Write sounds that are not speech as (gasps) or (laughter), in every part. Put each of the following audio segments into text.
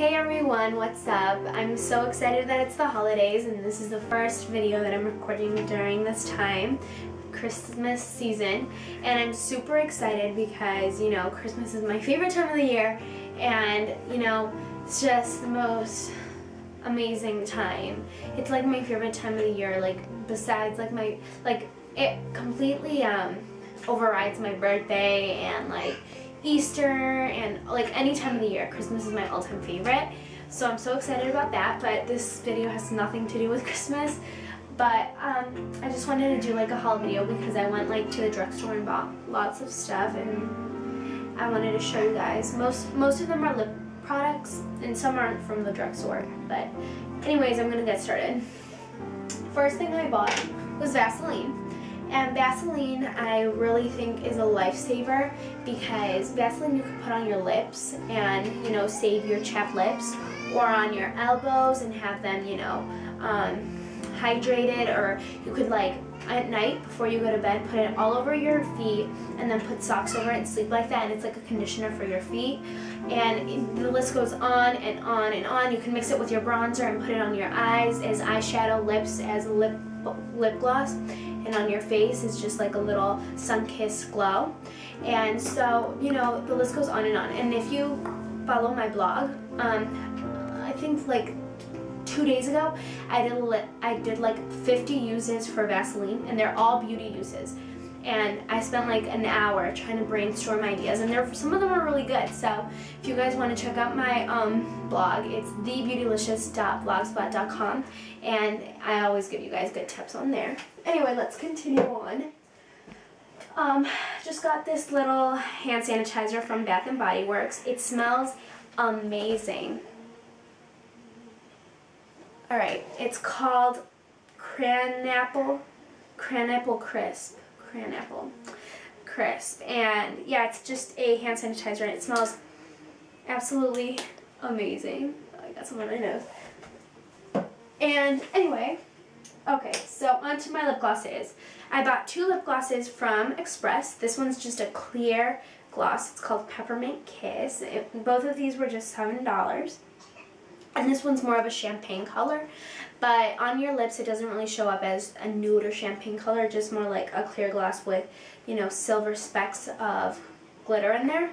Hey everyone, what's up? I'm so excited that it's the holidays and this is the first video that I'm recording during this time, Christmas season. And I'm super excited because, you know, Christmas is my favorite time of the year and, you know, it's just the most amazing time. It's like my favorite time of the year, like besides like my, like it completely um, overrides my birthday and like Easter and like any time of the year. Christmas is my all-time favorite. So I'm so excited about that, but this video has nothing to do with (laughs) Christmas. But um, I just wanted to do like a haul video because I went like to the drugstore and bought lots of stuff and I wanted to show you guys. Most, most of them are lip products and some aren't from the drugstore. But anyways, I'm gonna get started. First thing I bought was Vaseline. And Vaseline, I really think is a lifesaver because Vaseline you can put on your lips and, you know, save your chapped lips or on your elbows and have them, you know, um, hydrated. Or you could like at night before you go to bed put it all over your feet and then put socks over it and sleep like that. And it's like a conditioner for your feet. And the list goes on and on and on. You can mix it with your bronzer and put it on your eyes as eyeshadow lips as lip lip gloss and on your face is just like a little sun-kissed glow. And so, you know, the list goes on and on. And if you follow my blog, um, I think like two days ago, I did, I did like 50 uses for Vaseline, and they're all beauty uses and I spent like an hour trying to brainstorm ideas and some of them are really good so if you guys want to check out my um, blog it's thebeautylicious.blogspot.com and I always give you guys good tips on there. Anyway let's continue on. Um, just got this little hand sanitizer from Bath & Body Works. It smells amazing. Alright, it's called Cranapple, Cranapple Crisp cran apple crisp. And yeah, it's just a hand sanitizer and it smells absolutely amazing. I got some on my nose. And anyway, okay, so onto my lip glosses. I bought two lip glosses from Express. This one's just a clear gloss. It's called Peppermint Kiss. It, both of these were just $7. And this one's more of a champagne color. But on your lips, it doesn't really show up as a nude or champagne color, just more like a clear gloss with, you know, silver specks of glitter in there.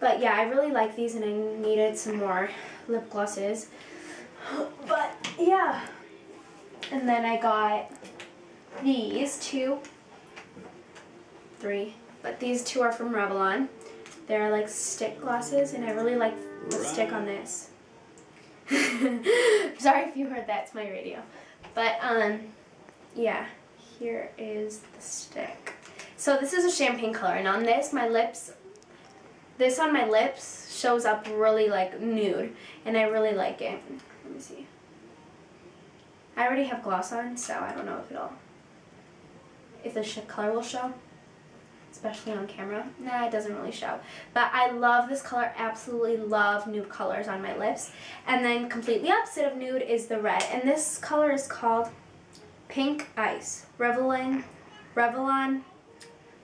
But yeah, I really like these and I needed some more lip glosses. (gasps) But yeah. And then I got these two, three, but these two are from Revlon. They're like stick glosses and I really like the stick on this. (laughs) Sorry if you heard that, it's my radio. But, um, yeah, here is the stick. So this is a champagne color, and on this, my lips, this on my lips shows up really, like, nude, and I really like it. Let me see. I already have gloss on, so I don't know if it'll, if the color will show especially on camera. Nah, it doesn't really show. But I love this color, absolutely love nude colors on my lips. And then completely opposite of nude is the red. And this color is called Pink Ice, Revlon, Revlon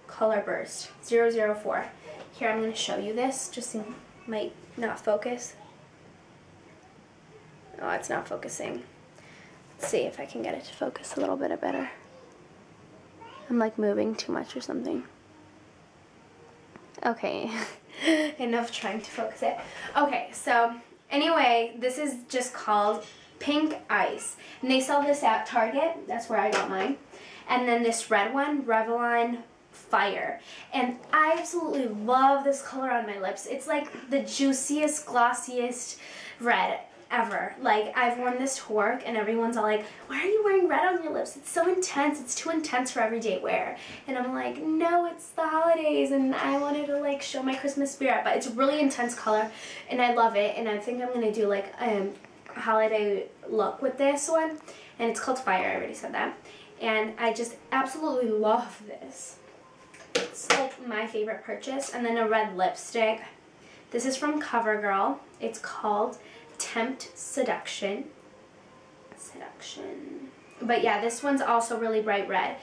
Color Burst 004. Here, I'm going to show you this, just so might not focus. Oh, it's not focusing. Let's see if I can get it to focus a little bit better. I'm like moving too much or something. Okay, (laughs) enough trying to focus it. Okay, so anyway, this is just called Pink Ice. And they sell this at Target. That's where I got mine. And then this red one, Revlon Fire. And I absolutely love this color on my lips. It's like the juiciest, glossiest red ever. Like, I've worn this to work and everyone's all like, why are you wearing red on your lips? It's so intense. It's too intense for everyday wear. And I'm like, no, it's the holidays and I wanted to like show my Christmas spirit. But it's a really intense color and I love it. And I think I'm going to do like um, a holiday look with this one. And it's called Fire. I already said that. And I just absolutely love this. It's like my favorite purchase. And then a red lipstick. This is from CoverGirl. It's called Tempt Seduction. Seduction. But yeah, this one's also really bright red.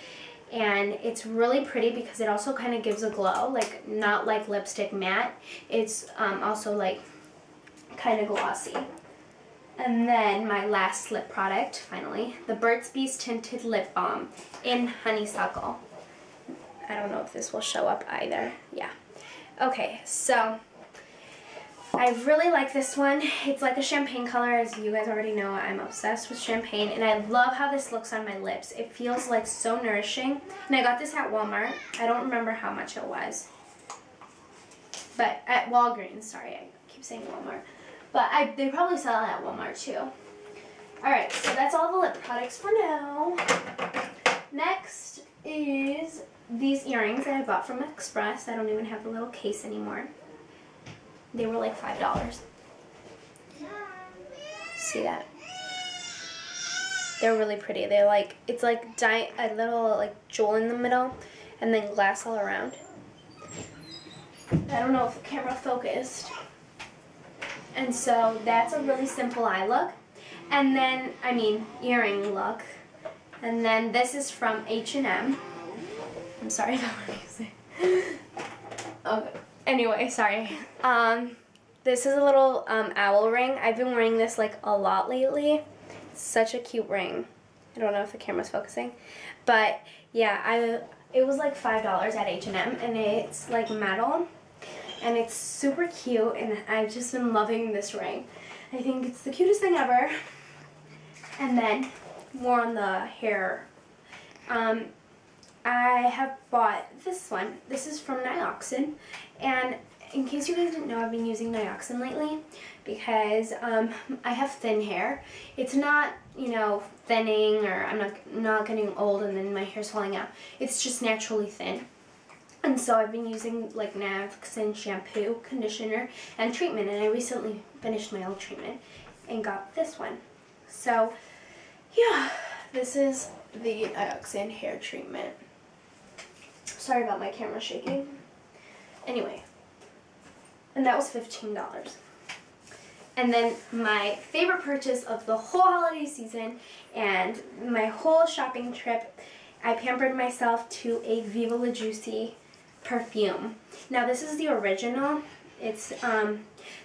And it's really pretty because it also kind of gives a glow. Like, not like lipstick matte. It's um, also like kind of glossy. And then my last lip product, finally, the Burt's Bees Tinted Lip Balm in Honeysuckle. I don't know if this will show up either. Yeah. Okay, so I really like this one. It's like a champagne color. As you guys already know, I'm obsessed with champagne. And I love how this looks on my lips. It feels like so nourishing. And I got this at Walmart. I don't remember how much it was. But at Walgreens, sorry. I keep saying Walmart. But I, they probably sell it at Walmart too. Alright, so that's all the lip products for now. Next is these earrings that I bought from Express. I don't even have the little case anymore. They were like $5. See that? They're really pretty. They're like, it's like a little like jewel in the middle and then glass all around. I don't know if the camera focused. And so that's a really simple eye look. And then, I mean, earring look. And then this is from H&M. I'm sorry (laughs) about my music. (laughs) okay. Anyway, sorry. Um, this is a little um, owl ring. I've been wearing this like a lot lately. It's such a cute ring. I don't know if the camera's focusing. But yeah, I it was like $5 at H&M and it's like metal and it's super cute and I've just been loving this ring. I think it's the cutest thing ever. And then more on the hair. Um, I have bought this one. This is from Nioxin and in case you guys didn't know, I've been using Nioxin lately because um, I have thin hair. It's not, you know, thinning or I'm not, not getting old and then my hair's falling out. It's just naturally thin. And so I've been using like Nioxin shampoo, conditioner, and treatment. And I recently finished my old treatment and got this one. So yeah, this is the Nioxin hair treatment. Sorry about my camera shaking. Anyway, and that was $15. And then my favorite purchase of the whole holiday season and my whole shopping trip, I pampered myself to a Viva La Juicy perfume. Now this is the original. It's um,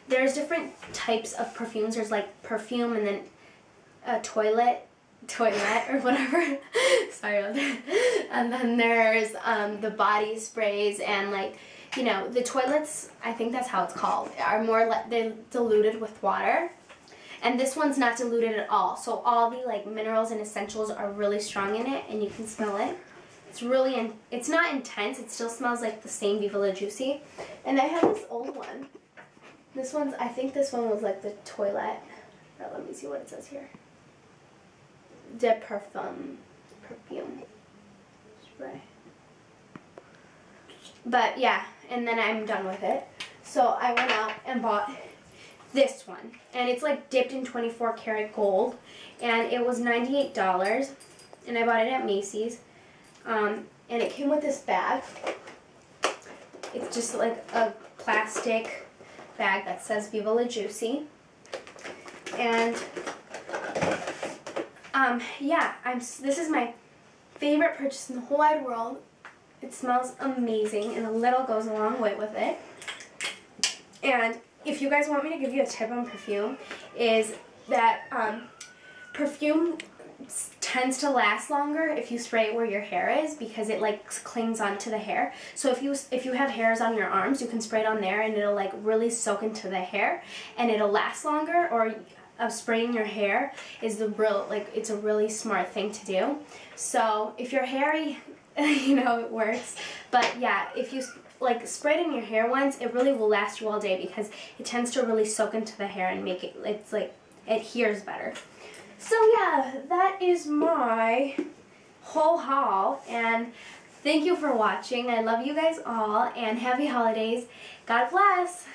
there's different types of perfumes. There's like perfume and then a toilet, toilet or whatever. (laughs) Sorry about that. And then there's um, the body sprays and like you know the toilets. I think that's how it's called. Are more like they're diluted with water. And this one's not diluted at all. So all the like minerals and essentials are really strong in it and you can smell it. It's really, in, it's not intense. It still smells like the same Viva La Juicy. And I have this old one. This one's, I think this one was like the toilet. let me see what it says here. De Parfum. Perfume. Spray. But yeah, and then I'm done with it. So I went out and bought this one. And it's like dipped in 24 karat gold. And it was $98. And I bought it at Macy's. Um, and it came with this bag. It's just like a plastic bag that says Viva La Juicy. And um, yeah, I'm. this is my favorite purchase in the whole wide world. It smells amazing and a little goes a long way with it. And if you guys want me to give you a tip on perfume, is that um, perfume tends to last longer if you spray it where your hair is because it like clings onto the hair. So if you if you have hairs on your arms, you can spray it on there and it'll like really soak into the hair and it'll last longer or of spraying your hair is the real like it's a really smart thing to do. So if you're hairy, (laughs) you know it works. But yeah, if you like spray it in your hair once, it really will last you all day because it tends to really soak into the hair and make it it's like it adheres better. So yeah, that is my whole haul and thank you for watching. I love you guys all and happy holidays. God bless.